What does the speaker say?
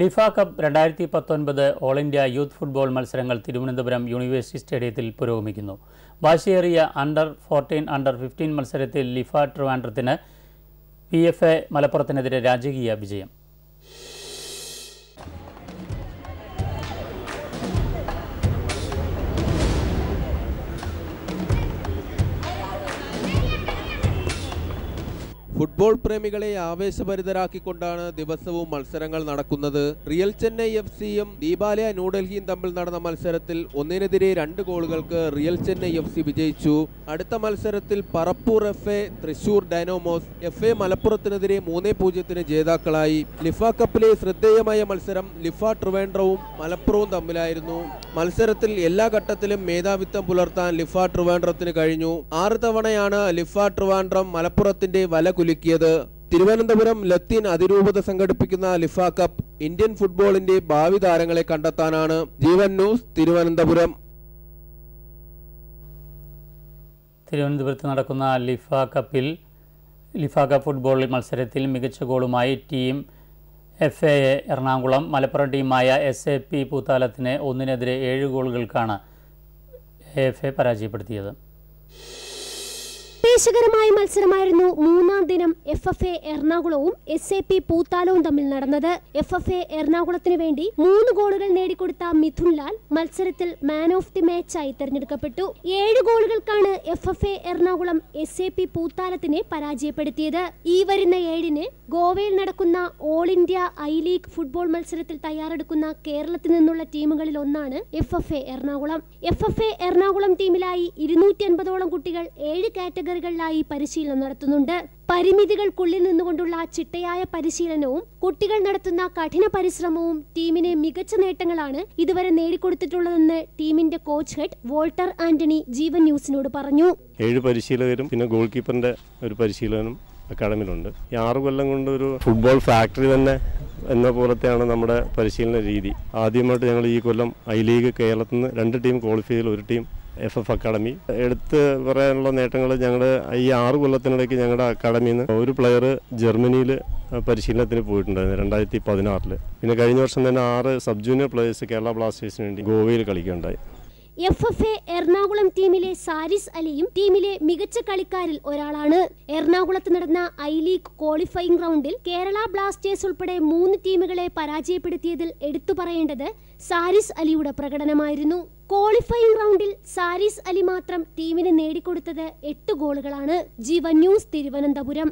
Lifa cup രണ്ടായിരത്തി പത്തൊൻപത് all India youth football മത്സരങ്ങൾ തിരുവനന്തപുരം യൂണിവേഴ്സിറ്റി സ്റ്റേഡിയത്തിൽ പുരോഗമിക്കുന്നു. വാശിയേറിയ അണ്ടർ ഫോർട്ടീൻ അണ്ടർ ഫിഫ്റ്റീൻ മത്സരത്തിൽ ലിഫ ട്രിവാൻഡ്രത്തിന് പി എഫ് എ മലപ്പുറത്തിനെതിരെ രാജകീയ വിജയം. ഫുട്ബോൾ പ്രേമികളെ ആവേശഭരിതരാക്കിക്കൊണ്ടാണ് ദിവസവും മത്സരങ്ങൾ നടക്കുന്നത്. റിയൽ ചെന്നൈ എഫ് സിയും ദീപാലയ ന്യൂഡൽഹിയും തമ്മിൽ നടന്ന മത്സരത്തിൽ ഒന്നിനെതിരെ രണ്ട് ഗോളുകൾക്ക് റിയൽ ചെന്നൈ എഫ് സി വിജയിച്ചു. അടുത്ത മത്സരത്തിൽ Parappur F A Thrissur Dynamos F A മലപ്പുറത്തിനെതിരെ മൂന്നേ പൂജ്യത്തിന് ജേതാക്കളായി. ലിഫ കപ്പിലെ ശ്രദ്ധേയമായ മത്സരം ലിഫ ട്രിവാൻഡ്രവും മലപ്പുറവും തമ്മിലായിരുന്നു. മത്സരത്തിൽ എല്ലാ ഘട്ടത്തിലും മേധാവിത്വം പുലർത്താൻ ലിഫ ട്രിവാൻഡ്രത്തിന് കഴിഞ്ഞു. ആറ് തവണയാണ് ലിഫ ട്രിവാൻഡ്രം മലപ്പുറത്തിന്റെ വല കുലുക്കിയത് തിരുവനന്തപുരം ലത്തീൻ അതിരൂപത സംഘടിപ്പിക്കുന്ന ലിഫ കപ്പ് ഇന്ത്യൻ ഫുട്ബോളിന്റെ ഭാവി താരങ്ങളെ കണ്ടെത്താനാണ്. ജീവൻ ന്യൂസ് തിരുവനന്തപുരം. തിരുവനന്തപുരത്ത് നടക്കുന്ന ലിഫ കപ്പിൽ ലിഫ കപ്പ് ഫുട്ബോൾ മത്സരത്തിൽ മികച്ച ഗോളുമായി team F A Ernakulam Malappuram ടീമായ എസ് എ പി പൂത്താലത്തിനെ ഒന്നിനെതിരെ ഏഴ് ഗോളുകൾക്കാണ് എഫ് എ പരാജയപ്പെടുത്തിയത്. ആവേശകരമായ മത്സരമായിരുന്നു മൂന്നാം ദിനം എഫ് എഫ് എ എറണാകുളവും എസ് എ പി പൂത്താലവും തമ്മിൽ നടന്നത്. എഫ് എഫ് എ എറണാകുളത്തിന് വേണ്ടി മൂന്ന് ഗോളുകൾ നേടിക്കൊടുത്ത മിഥുൻ ലാൽ മത്സരത്തിൽ മാൻ ഓഫ് ദി മാച്ചായി തെരഞ്ഞെടുക്കപ്പെട്ടു. ഏഴ് ഗോളുകൾക്കാണ് F F A Ernakulam S A P പൂത്താലത്തിനെ പരാജയപ്പെടുത്തിയത്. ഈ വരുന്ന ഏഴിന് ഗോവയിൽ നടക്കുന്ന all India I league football മത്സരത്തിൽ തയ്യാറെടുക്കുന്ന കേരളത്തിൽ നിന്നുള്ള ടീമുകളിൽ ഒന്നാണ് F F A Ernakulam. F F A Ernakulam ടീമിലായി ഇരുന്നൂറ്റി അൻപതോളം കുട്ടികൾ ഏഴ് കാറ്റഗറികളിലായി പരിശീലനം നടത്തുന്നുണ്ട്. പരിമിതികൾക്കുള്ളിൽ നിന്നുകൊണ്ടുള്ള ചിട്ടയായ പരിശീലനവും കുട്ടികൾ നടത്തുന്ന കഠിന പരിശ്രമവും ടീമിന് മികച്ച നേട്ടങ്ങളാണ് ഇതുവരെ നേടിക്കൊടുത്തിട്ടുള്ളതെന്ന് ടീമിന്റെ കോച്ച് ഹെഡ് വോൾട്ടർ ആന്റണി ജീവൻ ന്യൂസിനോട് പറഞ്ഞു. ഏഴ് പരിശീലകരും പിന്നെ ഗോൾ കീപ്പറിന്റെ ഒരു പരിശീലനം അക്കാഡമിയിലുണ്ട് ഈ ആറ് കൊല്ലം കൊണ്ട് ഒരു ഫുട്ബോൾ ഫാക്ടറി തന്നെ എന്ന പോലത്തെയാണ് നമ്മുടെ പരിശീലന രീതി. ആദ്യമായിട്ട് ഞങ്ങൾ ഈ കൊല്ലം ഐ ലീഗ് കേരളത്തിൽ നിന്ന് രണ്ട് ടീം ക്വാളിഫൈ ചെയ്തു ഒരു ടീം എഫ് എഫ് അക്കാഡമി എടുത്ത് പറയാനുള്ള നേട്ടങ്ങൾ ഞങ്ങൾ ഈ ആറ് കൊല്ലത്തിനിടയ്ക്ക് ഞങ്ങളുടെ അക്കാഡമിയിൽ നിന്ന് ഒരു പ്ലെയർ ജർമ്മനിയിൽ പരിശീലനത്തിന് പോയിട്ടുണ്ടായിരുന്നു രണ്ടായിരത്തി പതിനാറിൽ പിന്നെ കഴിഞ്ഞ വർഷം തന്നെ ആറ് സബ് ജൂനിയർ പ്ലെയേഴ്സ് കേരള ബ്ലാസ്റ്റേഴ്സിന് വേണ്ടി ഗോവയിൽ കളിക്കുകയുണ്ടായി. എഫ് എഫ് എ എറണാകുളം ടീമിലെ സാരിസ് അലിയും ടീമിലെ മികച്ച കളിക്കാരിൽ ഒരാളാണ്. എറണാകുളത്ത് നടന്ന ഐ ലീഗ് ക്വാളിഫയിംഗ് റൗണ്ടിൽ കേരള ബ്ലാസ്റ്റേഴ്സ് ഉൾപ്പെടെ മൂന്ന് ടീമുകളെ പരാജയപ്പെടുത്തിയതിൽ എടുത്തു പറയേണ്ടത് സാരിസ് അലിയുടെ പ്രകടനമായിരുന്നു. ക്വാളിഫയിംഗ് റൗണ്ടിൽ സാരിസ് അലി മാത്രം ടീമിന് നേടിക്കൊടുത്തത് എട്ട് ഗോളുകളാണ്. ജീവ ന്യൂസ് തിരുവനന്തപുരം.